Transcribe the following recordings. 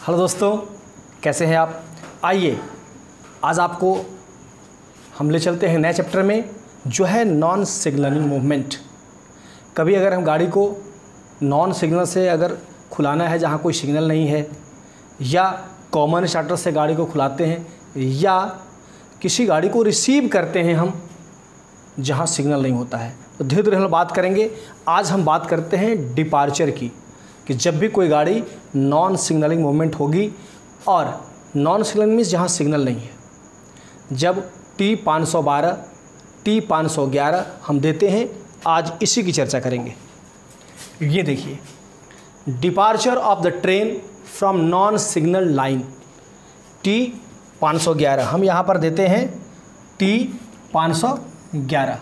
Hello दोस्तों, कैसे हैं आप? आइए, आज आपको हम ले चलते हैं नए चैप्टर में, जो है नॉन सिग्नलिंग मूवमेंट कभी अगर हम गाड़ी को नॉन सिग्नल से अगर खुलाना है जहाँ कोई सिग्नल नहीं है, या कॉमन स्टार्टर से गाड़ी को खुलाते हैं, या किसी गाड़ी को रिसीव करते हैं हम, जहाँ सिग्नल नहीं होता है। तो धीरे धीरे हम बात करेंगे। आज हम बात करते हैं डिपार्चर की। कि जब भी कोई गाड़ी नॉन सिग्नलिंग मूवमेंट होगी और नॉन सिग्नलिंग मीन्स जहाँ सिग्नल नहीं है। जब टी 512 टी 511 हम देते हैं, आज इसी की चर्चा करेंगे। ये देखिए departure of the train from non signal line T 511 हम यहाँ पर देते हैं टी 511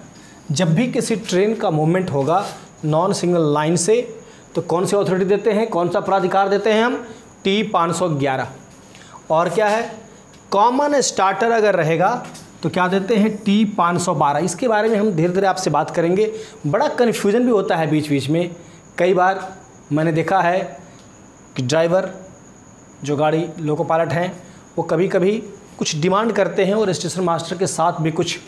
जब भी किसी ट्रेन का मूवमेंट होगा नॉन सिग्नल लाइन से तो कौन सी अथॉरिटी देते हैं? कौन सा प्राधिकार देते हैं हम? टी 511 और क्या है? कॉमन स्टार्टर अगर रहेगा तो क्या देते हैं? टी 512 इसके बारे में हम धीरे धीरे आपसे बात करेंगे। बड़ा कन्फ्यूज़न भी होता है बीच बीच में। कई बार मैंने देखा है कि ड्राइवर जो गाड़ी लोको पायलट हैं, वो कभी कभी कुछ डिमांड करते हैं और स्टेशन मास्टर के साथ भी कुछ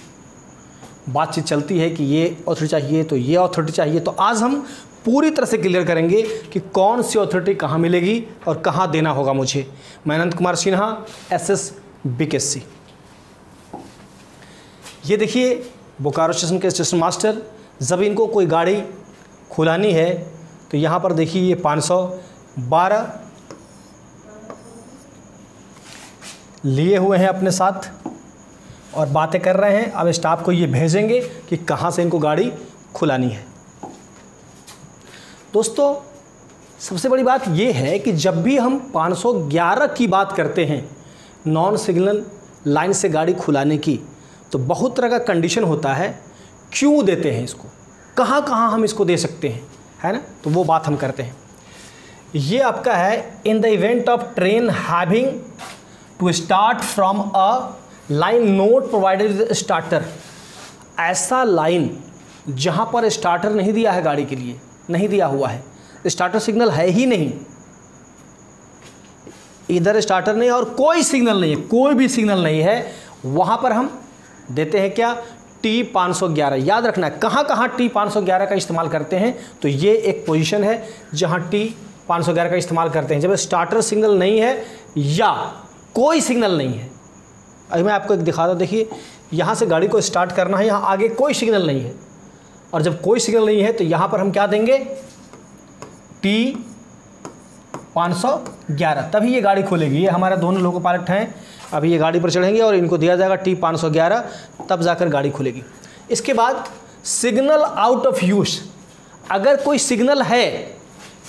बातचीत चलती है कि ये अथॉरिटी चाहिए तो ये अथॉरिटी चाहिए। तो आज हम पूरी तरह से क्लियर करेंगे कि कौन सी अथॉरिटी कहाँ मिलेगी और कहाँ देना होगा मुझे। मैं Anant Kumar Sinha S S B K C ये देखिए, बोकारो स्टेशन के स्टेशन मास्टर, जब इनको कोई गाड़ी खुलानी है तो यहाँ पर देखिए ये 512 लिए हुए हैं अपने साथ और बातें कर रहे हैं। अब स्टाफ को ये भेजेंगे कि कहाँ से इनको गाड़ी खुलानी है। दोस्तों, सबसे बड़ी बात ये है कि जब भी हम 511 की बात करते हैं, नॉन सिग्नल लाइन से गाड़ी खुलाने की तो बहुत तरह का कंडीशन होता है, क्यों देते हैं इसको? कहाँ कहाँ हम इसको दे सकते हैं? है ना? तो वो बात हम करते हैं। ये आपका है in the event of train having to start from a line not provided starter ऐसा लाइन जहाँ पर स्टार्टर नहीं दिया है गाड़ी के लिए नहीं दिया हुआ है। स्टार्टर सिग्नल है ही नहीं। इधर स्टार्टर नहीं और कोई सिग्नल नहीं है, कोई भी सिग्नल नहीं है। वहाँ पर हम देते हैं क्या? टी 511 याद रखना है, कहाँ कहाँ टी 511 का इस्तेमाल करते हैं तो ये एक पोजीशन है जहाँ टी 511 का इस्तेमाल करते हैं। जब स्टार्टर सिग्नल नहीं है या कोई सिग्नल नहीं है, अभी मैं आपको एक दिखा दूँ, देखिए, यहाँ से गाड़ी को स्टार्ट करना है, यहाँ आगे कोई सिग्नल नहीं है। और जब कोई सिग्नल नहीं है तो यहाँ पर हम क्या देंगे? टी 511 तभी ये गाड़ी खुलेगी। ये हमारे दोनों लोको पायलट हैं। अभी ये गाड़ी पर चढ़ेंगे और इनको दिया जाएगा टी 511 तब जाकर गाड़ी खुलेगी। इसके बाद सिग्नल आउट ऑफ़ यूज़ अगर कोई सिग्नल है,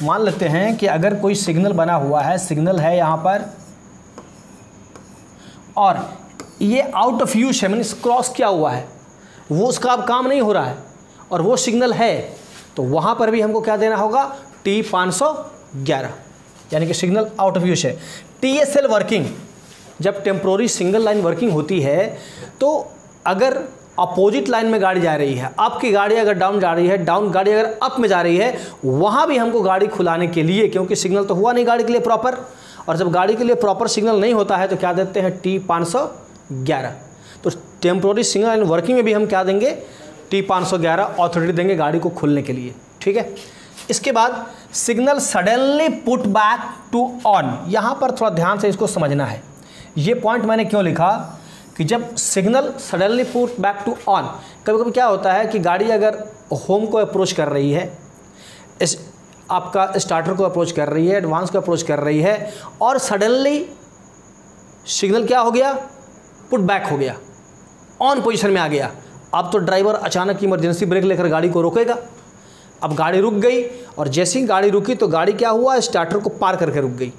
मान लेते हैं कि अगर कोई सिग्नल बना हुआ है सिग्नल है यहाँ पर, और ये आउट ऑफ़ यूज़ है मीन क्रॉस किया हुआ है, वो उसका अब काम नहीं हो रहा है। और वो सिग्नल है तो वहाँ पर भी हमको क्या देना होगा? टी 511 यानी कि सिग्नल आउट ऑफ़ यूज़ है। टी एस एल वर्किंग जब टेम्प्रोरी सिंगल लाइन वर्किंग होती है तो अगर अपोजिट लाइन में गाड़ी जा रही है आपकी गाड़ी अगर डाउन जा रही है डाउन गाड़ी अगर अप में जा रही है, वहाँ भी हमको गाड़ी खुलाने के लिए, क्योंकि सिग्नल तो हुआ नहीं गाड़ी के लिए प्रॉपर और जब गाड़ी के लिए प्रॉपर सिग्नल नहीं होता है तो क्या देते हैं? टी पाँच सौ ग्यारह तो टेम्प्रोरी सिंगल लाइन वर्किंग में भी हम क्या देंगे? टी 511 ऑथोरिटी देंगे गाड़ी को खोलने के लिए। ठीक है? इसके बाद signal suddenly put back to on यहाँ पर थोड़ा ध्यान से इसको समझना है। ये पॉइंट मैंने क्यों लिखा? कि जब signal suddenly put back to on कभी कभी क्या होता है कि गाड़ी अगर होम को अप्रोच कर रही है, इस आपका स्टार्टर को अप्रोच कर रही है एडवांस को अप्रोच कर रही है, और सडनली सिग्नल क्या हो गया? पुट बैक हो गया। ऑन पोजिशन में आ गया। अब तो ड्राइवर अचानक इमरजेंसी ब्रेक लेकर गाड़ी को रोकेगा। अब गाड़ी रुक गई और जैसे ही गाड़ी रुकी तो गाड़ी क्या हुआ? स्टार्टर को पार करके रुक गई।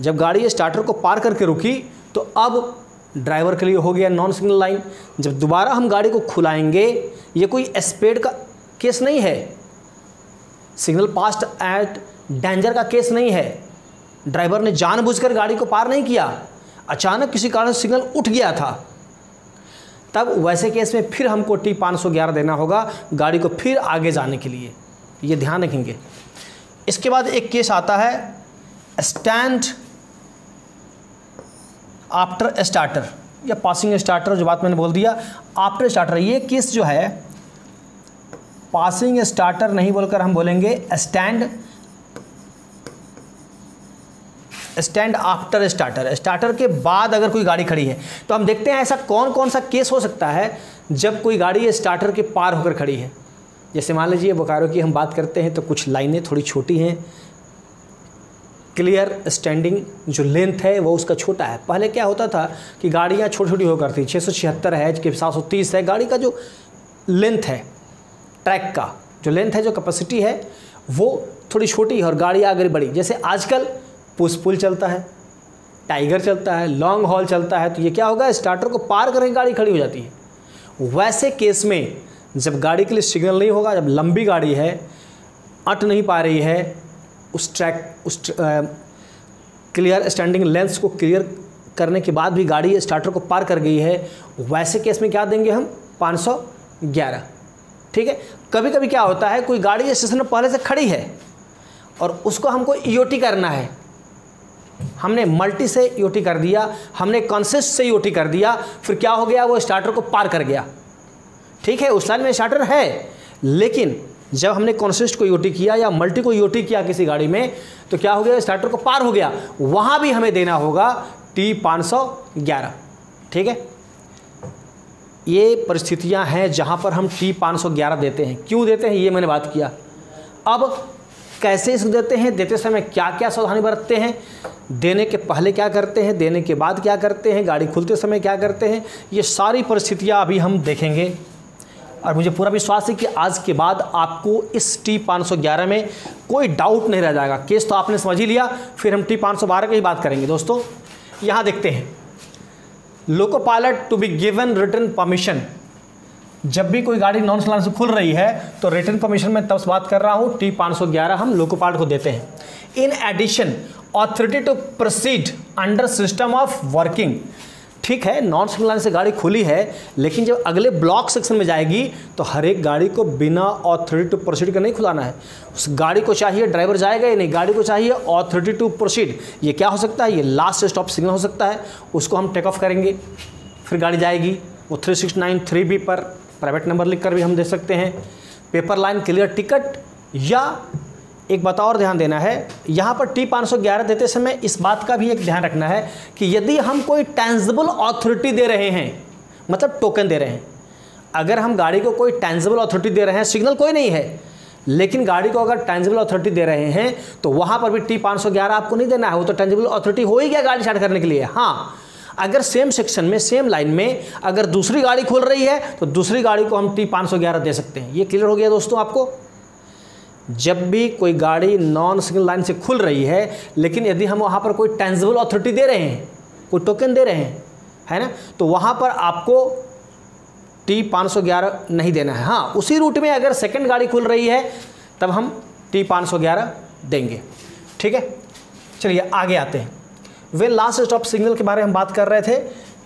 जब गाड़ी स्टार्टर को पार करके रुकी तो अब ड्राइवर के लिए हो गया नॉन सिग्नल लाइन। जब दोबारा हम गाड़ी को खुलाएँगे, ये कोई स्पेड का केस नहीं है। सिग्नल पास्ट एट डेंजर का केस नहीं है। ड्राइवर ने जानबूझकर गाड़ी को पार नहीं किया। अचानक किसी कारण सिग्नल उठ गया था। तब वैसे केस में फिर हमको टी 511 देना होगा गाड़ी को फिर आगे जाने के लिए। ये ध्यान रखेंगे। इसके बाद एक केस आता है, स्टैंड आफ्टर स्टार्टर। या पासिंग स्टार्टर, जो बात मैंने बोल दिया, आफ्टर स्टार्टर। ये केस जो है, पासिंग स्टार्टर नहीं बोलकर हम बोलेंगे, stand stand after starter starter के बाद अगर कोई गाड़ी खड़ी है तो हम देखते हैं ऐसा कौन कौन सा केस हो सकता है जब कोई गाड़ी स्टार्टर के पार होकर खड़ी है। जैसे मान लीजिए बोकारो की हम बात करते हैं तो कुछ लाइनें थोड़ी छोटी हैं। क्लियर स्टैंडिंग जो लेंथ है, वो उसका छोटा है। पहले क्या होता था कि गाड़ियाँ छोटी छोटी हो करती छः सौ छिहत्तर है कि सात सौ तीस है। गाड़ी का जो लेंथ है ट्रैक का, जो लेंथ है, जो कैपेसिटी है, वो थोड़ी छोटी है और गाड़ी आगे बड़ी। जैसे आजकल पुश पुल चलता है, टाइगर चलता है, लॉन्ग हॉल चलता है तो ये क्या होगा? स्टार्टर को पार करके गाड़ी खड़ी हो जाती है। वैसे केस में जब गाड़ी के लिए सिग्नल नहीं होगा, जब लंबी गाड़ी है, अट नहीं पा रही है, उस ट्रैक, उस क्लियर स्टैंडिंग लेंस को क्लियर करने के बाद भी गाड़ी स्टार्टर को पार कर गई है, वैसे केस में क्या देंगे हम? 511 ठीक है? कभी कभी क्या होता है, कोई गाड़ी स्टेशन में पहले से खड़ी है और उसको हमको ईओटी करना है हमने मल्टी से यूटी कर दिया, हमने कॉन्सिस्ट से यूटी कर दिया, फिर क्या हो गया, वो स्टार्टर को पार कर गया। ठीक है, उस लाइन में स्टार्टर है, लेकिन जब हमने कॉन्सिस्ट को ईओटी किया या मल्टी को यूटी किया किसी गाड़ी में तो क्या हो गया स्टार्टर को पार हो गया। वहाँ भी हमें देना होगा टी पाँच सौ ग्यारह। ठीक है? ये परिस्थितियाँ हैं जहाँ पर हम टी पाँच सौ ग्यारह देते हैं। क्यों देते हैं, ये मैंने बात किया। अब कैसे इसको देते हैं, देते समय क्या क्या सावधानी बरतते हैं, देने के पहले क्या करते हैं, देने के बाद क्या करते हैं, गाड़ी खुलते समय क्या करते हैं, ये सारी परिस्थितियाँ अभी हम देखेंगे। और मुझे पूरा विश्वास है कि आज के बाद आपको इस टी 511 में कोई डाउट नहीं रह जाएगा। केस तो आपने समझ ही लिया, फिर हम टी 512 की ही बात करेंगे। दोस्तों, यहाँ देखते हैं। Loco pilot to be given written permission जब भी कोई गाड़ी नॉन चलान से खुल रही है तो रिटर्न परमिशन में तब बात कर रहा हूँ टी 511 हम लोको पायलट को देते हैं। In addition authority to proceed under system of working ठीक है, नॉन सिग्नल से गाड़ी खुली है, लेकिन जब अगले ब्लॉक सेक्शन में जाएगी तो हर एक गाड़ी को बिना ऑथोरिटी टू प्रोसीड का नहीं खुलाना है। उस गाड़ी को चाहिए ड्राइवर जाएगा या नहीं, गाड़ी को चाहिए ऑथोरिटी टू प्रोसीड ये क्या हो सकता है? ये लास्ट स्टॉप सिग्नल हो सकता है, उसको हम टेक ऑफ़ करेंगे, फिर गाड़ी जाएगी, वो three six nine three B पर। प्राइवेट नंबर लिख कर भी हम दे सकते हैं। पेपर लाइन क्लियर टिकट या एक बात और ध्यान देना है, यहाँ पर टी 511 देते समय इस बात का भी एक ध्यान रखना है कि यदि हम कोई टेंजिबल अथॉरिटी दे रहे हैं मतलब टोकन दे रहे हैं, अगर हम गाड़ी को कोई टेंजिबल अथॉरिटी दे रहे हैं सिग्नल कोई नहीं है, लेकिन गाड़ी को अगर टेंजिबल अथॉरिटी दे रहे हैं तो वहाँ पर भी टी 511 आपको नहीं देना है, वो तो टेंजिबल अथॉरिटी हो ही गया गाड़ी स्टार्ट करने के लिए। हाँ अगर सेम सेक्शन में सेम लाइन में अगर दूसरी गाड़ी खुल रही है तो दूसरी गाड़ी को हम टी 511 दे सकते हैं। ये क्लियर हो गया दोस्तों आपको? जब भी कोई गाड़ी नॉन सिग्नल लाइन से खुल रही है, लेकिन यदि हम वहाँ पर कोई टेंजिबल अथॉरिटी दे रहे हैं, कोई टोकन दे रहे हैं, है ना? तो वहाँ पर आपको टी 511 नहीं देना है। हाँ उसी रूट में अगर सेकंड गाड़ी खुल रही है, तब हम टी 511 देंगे। ठीक है? चलिए, आगे आते हैं। वे लास्ट स्टॉप सिग्नल के बारे में बात कर रहे थे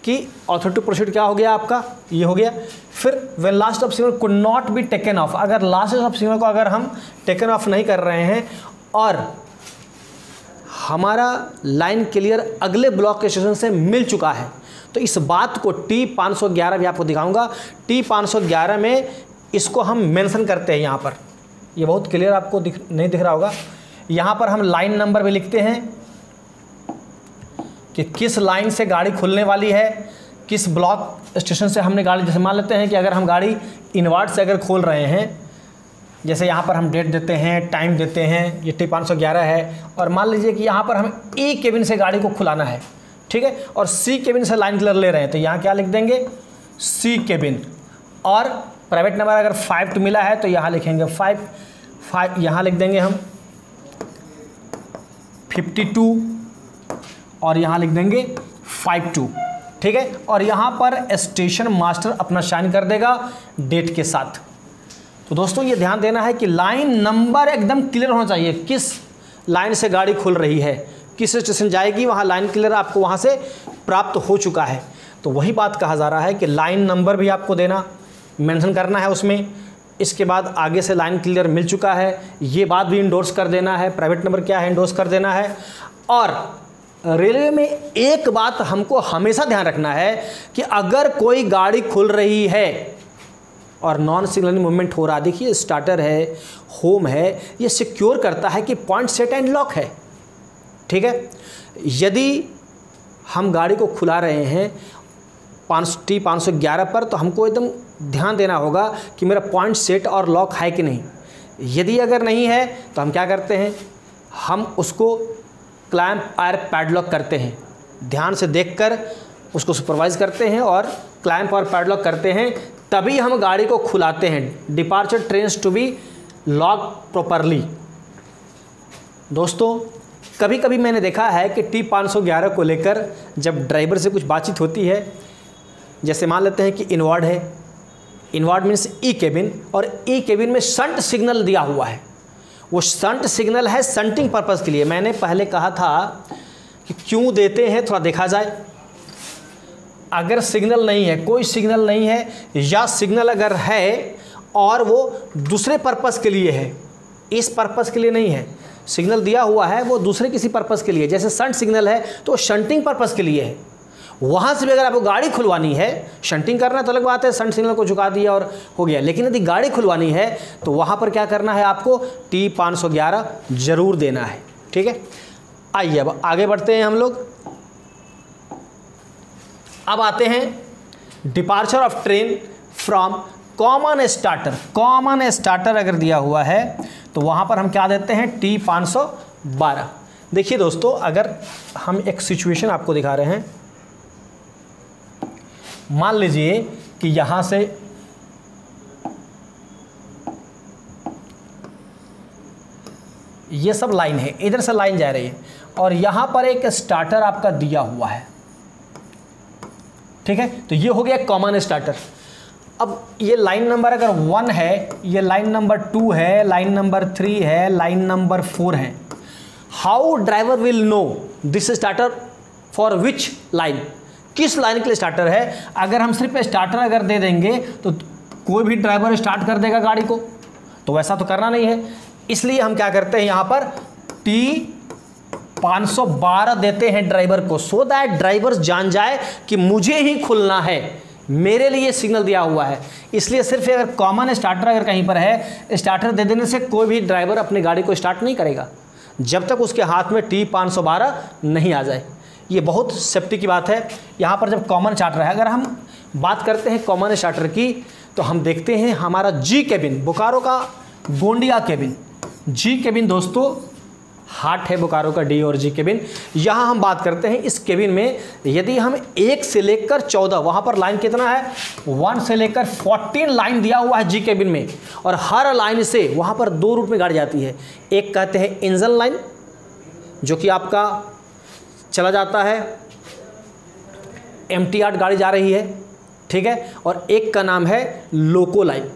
कि ऑथोरिटी प्रोसीड क्या हो गया आपका? ये हो गया। फिर वे last of signal could not be taken off अगर लास्ट ऑफ़ सिग्नल को अगर हम टेकन ऑफ़ नहीं कर रहे हैं और हमारा लाइन क्लियर अगले ब्लॉक के स्टेशन से मिल चुका है तो इस बात को टी 511 भी आपको दिखाऊँगा। टी 511 में इसको हम मेंशन करते हैं यहाँ पर। ये बहुत क्लियर आपको दिख नहीं दिख रहा होगा। यहाँ पर हम लाइन नंबर भी लिखते हैं। कि किस लाइन से गाड़ी खुलने वाली है, किस ब्लॉक स्टेशन से हमने गाड़ी, जैसे मान लेते हैं कि अगर हम गाड़ी इनवर्ट से अगर खोल रहे हैं, जैसे यहाँ पर हम डेट देते हैं, टाइम देते हैं, ये टी पाँच सौ ग्यारह है, और मान लीजिए कि यहाँ पर हम ई केबिन से गाड़ी को खुलाना है, ठीक है, और सी केबिन से लाइन क्लियर ले रहे हैं तो यहाँ क्या लिख देंगे? C cabin. और प्राइवेट नंबर अगर फाइव टू मिला है तो यहाँ लिखेंगे फाइव फाइव, यहाँ लिख देंगे हम फिफ्टी टू और यहाँ लिख देंगे फाइव टू ठीक है? और यहाँ पर स्टेशन मास्टर अपना शाइन कर देगा डेट के साथ। तो दोस्तों, ये ध्यान देना है कि लाइन नंबर एकदम क्लियर होना चाहिए। किस लाइन से गाड़ी खुल रही है, किस स्टेशन जाएगी, वहाँ लाइन क्लियर आपको वहाँ से प्राप्त हो चुका है। तो वही बात कहा जा रहा है कि लाइन नंबर भी आपको देना मेंशन करना है उसमें। इसके बाद आगे से लाइन क्लियर मिल चुका है। ये बात भी इंडोर्स कर देना है। प्राइवेट नंबर क्या है? इंडोर्स कर देना है। और रेलवे में एक बात हमको हमेशा ध्यान रखना है कि अगर कोई गाड़ी खुल रही है और नॉन सिग्नलिंग मूवमेंट हो रहा देखिए, स्टार्टर है, होम है, ये सिक्योर करता है कि पॉइंट सेट एंड लॉक है। ठीक है? यदि हम गाड़ी को खुला रहे हैं पाँच, टी पाँच सौ ग्यारह पर तो हमको एकदम ध्यान देना होगा कि मेरा पॉइंट सेट और लॉक है कि नहीं। यदि अगर नहीं है तो हम क्या करते हैं? हम उसको क्लैम्प और पैडलॉक करते हैं। ध्यान से देखकर उसको सुपरवाइज करते हैं और क्लैम्प और पैडलॉक करते हैं। तभी हम गाड़ी को खुलाते हैं। Departure trains to be lock properly दोस्तों कभी कभी मैंने देखा है कि टी 511 को लेकर जब ड्राइवर से कुछ बातचीत होती है, जैसे मान लेते हैं कि इनवर्ड है। इनवर्ड मीन्स ई केबिन और ई केबिन में संट सिग्नल दिया हुआ है। वो संट सिग्नल है संटिंग पर्पज़ के लिए। मैंने पहले कहा था कि क्यों देते हैं, थोड़ा देखा जाए। अगर सिग्नल नहीं है, कोई सिग्नल नहीं है, या सिग्नल अगर है और वो दूसरे पर्पज़ के लिए है, इस पर्पज़ के लिए नहीं है। सिग्नल दिया हुआ है वो दूसरे किसी पर्पज़ के लिए। जैसे संट सिग्नल है तो शंटिंग पर्पज़ के लिए है। वहाँ से भी अगर आपको गाड़ी खुलवानी है शंटिंग करना तो अलग बात है संट सिग्नल को झुका दिया और हो गया। लेकिन यदि गाड़ी खुलवानी है तो वहाँ पर क्या करना है आपको टी पाँच सौ ग्यारह ज़रूर देना है। ठीक है? आइए अब आगे बढ़ते हैं हम लोग। अब आते हैं departure of train from common starter common starter अगर दिया हुआ है तो वहाँ पर हम क्या देते हैं? टी पाँच सौ बारह देखिए दोस्तों, अगर हम एक सिचुएशन आपको दिखा रहे हैं मान लीजिए कि यहाँ से ये सब लाइन है, इधर से लाइन जा रही है, और यहाँ पर एक स्टार्टर आपका दिया हुआ है। ठीक है? तो ये हो गया कॉमन स्टार्टर अब ये लाइन नंबर अगर वन है, ये लाइन नंबर टू है लाइन नंबर थ्री है लाइन नंबर फोर है how driver will know this starter for which line किस लाइन के लिए स्टार्टर है? अगर हम सिर्फ़ स्टार्टर अगर दे देंगे तो कोई भी ड्राइवर स्टार्ट कर देगा गाड़ी को। तो वैसा तो करना नहीं है। इसलिए हम क्या करते हैं यहाँ पर? टी 512 देते हैं ड्राइवर को सो दैट ड्राइवर जान जाए कि मुझे ही खुलना है। मेरे लिए सिग्नल दिया हुआ है। इसलिए सिर्फ़ अगर कॉमन स्टार्टर अगर कहीं पर है स्टार्टर दे देने से कोई भी ड्राइवर अपनी गाड़ी को स्टार्ट नहीं करेगा। जब तक उसके हाथ में टी 512 नहीं आ जाए। ये बहुत सेफ्टी की बात है। यहाँ पर जब कॉमन चार्टर है, अगर हम बात करते हैं कॉमन चार्टर की तो हम देखते हैं हमारा जी केबिन बोकारो का गोंडिया केबिन जी केबिन दोस्तों हार्ट है बोकारो का डी और जी केबिन यहाँ हम बात करते हैं इस केबिन में, यदि हम एक से लेकर चौदह, वहाँ पर लाइन कितना है? वन से लेकर फोर्टीन लाइन दिया हुआ है जी केबिन में। और हर लाइन से वहाँ पर दो रूट में गाड़ी जाती है। एक कहते हैं इंजन लाइन जो कि आपका चला जाता है। एम टी गाड़ी जा रही है, ठीक है? और एक का नाम है लोको लाइन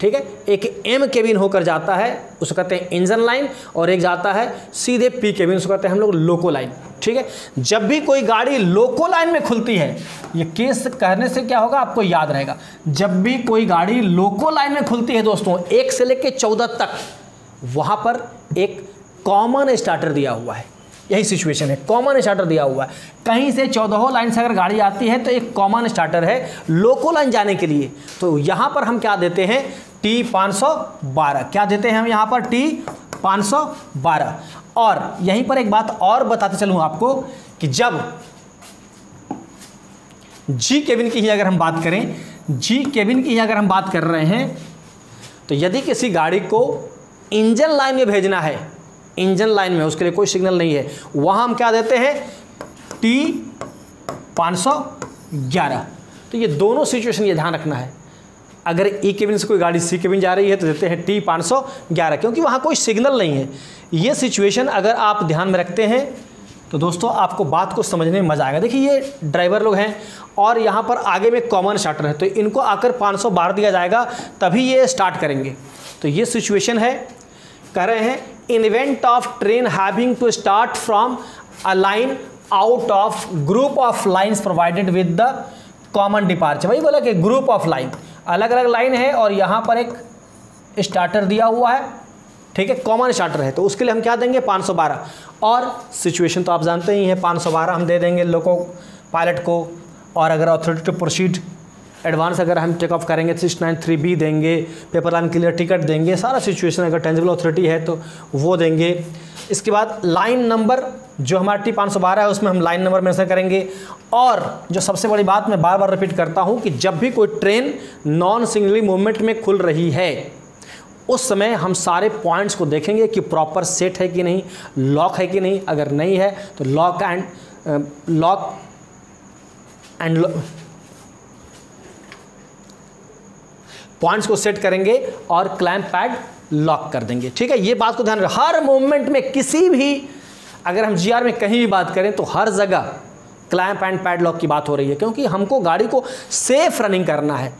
ठीक है? एक एम केबिन होकर जाता है, उसको कहते हैं इंजन लाइन और एक जाता है सीधे पी केबिन उसको कहते हैं हम लोग लोको लाइन ठीक है? जब भी कोई गाड़ी लोको लाइन में खुलती है, ये केस कहने से क्या होगा, आपको याद रहेगा। जब भी कोई गाड़ी लोको लाइन में खुलती है दोस्तों, एक से लेकर चौदह तक, वहाँ पर एक कॉमन स्टार्टर दिया हुआ है। यही सिचुएशन है। कॉमन स्टार्टर दिया हुआ है। कहीं से चौदहों लाइन से अगर गाड़ी आती है तो एक कॉमन स्टार्टर है लोको लाइन जाने के लिए। तो यहाँ पर हम क्या देते हैं? टी 512 क्या देते हैं हम यहाँ पर? टी 512 और यहीं पर एक बात और बताते चलूँ आपको कि जब जी केबिन की ही अगर हम बात करें जी केबिन की ही अगर हम बात कर रहे हैं तो यदि किसी गाड़ी को इंजन लाइन में भेजना है इंजन लाइन में, उसके लिए कोई सिग्नल नहीं है। वहाँ हम क्या देते हैं? टी 511 तो ये दोनों सिचुएशन ये ध्यान रखना है। अगर ई e केबिन से कोई गाड़ी सी केबिन जा रही है तो देते हैं टी 511 क्योंकि वहाँ कोई सिग्नल नहीं है। ये सिचुएशन अगर आप ध्यान में रखते हैं तो दोस्तों, आपको बात को समझने में मज़ा आएगा। देखिए, ये ड्राइवर लोग हैं, और यहाँ पर आगे में कॉमन स्टार्टर है तो इनको आकर 512 दिया जाएगा, तभी ये स्टार्ट करेंगे। तो ये सिचुएशन है, कह रहे हैं in event of train having to start from a line out of group of lines provided with the common departure वही बोला कि ग्रुप ऑफ़ लाइन अलग अलग लाइन है और यहाँ पर एक स्टार्टर दिया हुआ है। ठीक है? कॉमन स्टार्टर है। तो उसके लिए हम क्या देंगे? 512 और सिचुएशन तो आप जानते ही हैं 512 हम दे देंगे लोको पायलट को। और अगर अथॉरिटी टू प्रोसीड एडवांस अगर हम टेक ऑफ़ करेंगे सिक्स नाइन थ्री बी देंगे पेपर लाइन क्लियर टिकट देंगे, सारा सिचुएशन अगर टेंजिबल अथॉरिटी है तो वो देंगे। इसके बाद लाइन नंबर जो हमारा टी पाँच सौ बारह है, उसमें हम लाइन नंबर मेंशन करेंगे। और जो सबसे बड़ी बात मैं बार बार रिपीट करता हूँ कि जब भी कोई ट्रेन नॉन सिंगली मूवमेंट में खुल रही है, उस समय हम सारे पॉइंट्स को देखेंगे कि प्रॉपर सेट है कि नहीं लॉक है कि नहीं। अगर नहीं है तो lock and lock and points को सेट करेंगे और क्लैंप पैड लॉक कर देंगे। ठीक है, ये बात को ध्यान रखें। हर मोमेंट में किसी भी, अगर हम जीआर में कहीं भी बात करें तो हर जगह क्लैंप एंड पैड लॉक की बात हो रही है, क्योंकि हमको गाड़ी को सेफ़ रनिंग करना है।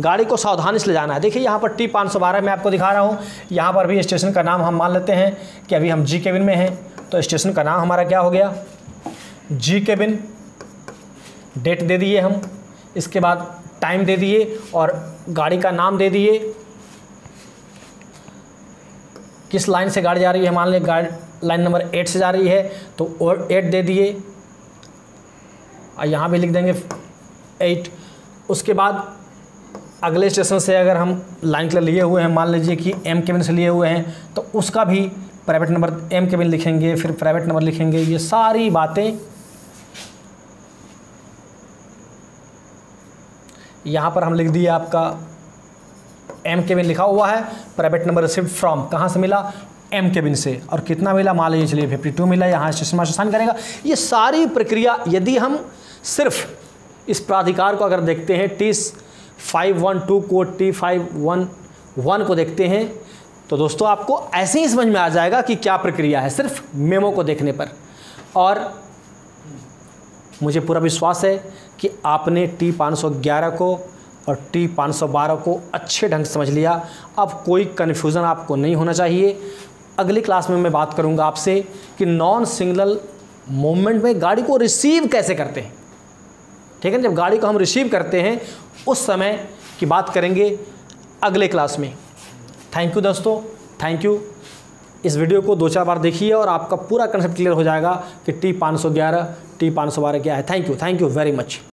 गाड़ी को सावधानी से ले जाना है। देखिए, यहाँ पर टी पाँच सौ बारह मैं आपको दिखा रहा हूँ। यहाँ पर भी स्टेशन का नाम हम मान लेते हैं कि अभी हम जी केबिन में हैं तो स्टेशन का नाम हमारा क्या हो गया? जी केबिन डेट दे दिए हम। इसके बाद टाइम दे दिए और गाड़ी का नाम दे दिए। किस लाइन से गाड़ी जा रही है? मान लें गाड़ी लाइन नंबर एट से जा रही है तो एट दे दिए। और यहाँ भी लिख देंगे एट उसके बाद अगले स्टेशन से अगर हम लाइन के लिए हुए हैं, मान लीजिए कि एम केबिन से लिए हुए हैं तो उसका भी प्राइवेट नंबर एम केबिन लिखेंगे, फिर प्राइवेट नंबर लिखेंगे। ये सारी बातें यहाँ पर हम लिख दिए आपका एम केबिन लिखा हुआ है प्राइवेट नंबर रिसिप्ट फ्रॉम कहाँ से मिला? एम केबिन से। और कितना मिला? मान लीजिए, चलिए फिफ्टी टू मिला, यहाँ स्टेशन साइन करेगा। ये सारी प्रक्रिया, यदि हम सिर्फ़ इस प्राधिकार को अगर देखते हैं टी फाइव वन टू को टी फाइव वन वन को देखते हैं तो दोस्तों आपको ऐसे ही समझ में आ जाएगा कि क्या प्रक्रिया है, सिर्फ़ मेमो को देखने पर। और मुझे पूरा विश्वास है कि आपने टी 511 को और टी 512 को अच्छे ढंग से समझ लिया। अब कोई कन्फ्यूज़न आपको नहीं होना चाहिए। अगली क्लास में मैं बात करूँगा आपसे कि नॉन सिग्नल मूवमेंट में गाड़ी को रिसीव कैसे करते हैं। ठीक है जब गाड़ी को हम रिसीव करते हैं, उस समय की बात करेंगे अगले क्लास में। थैंक यू दोस्तों थैंक यू इस वीडियो को दो चार बार देखिए और आपका पूरा कंसेप्ट क्लियर हो जाएगा कि टी 511 टी 512 क्या है। Thank you thank you very much